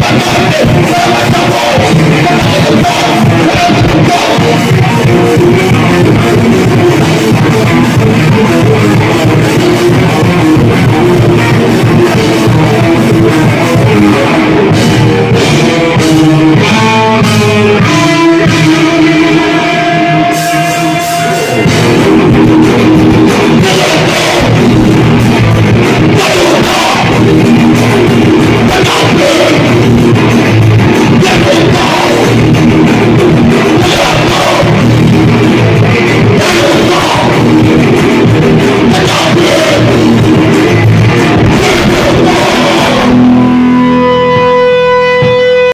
Amen.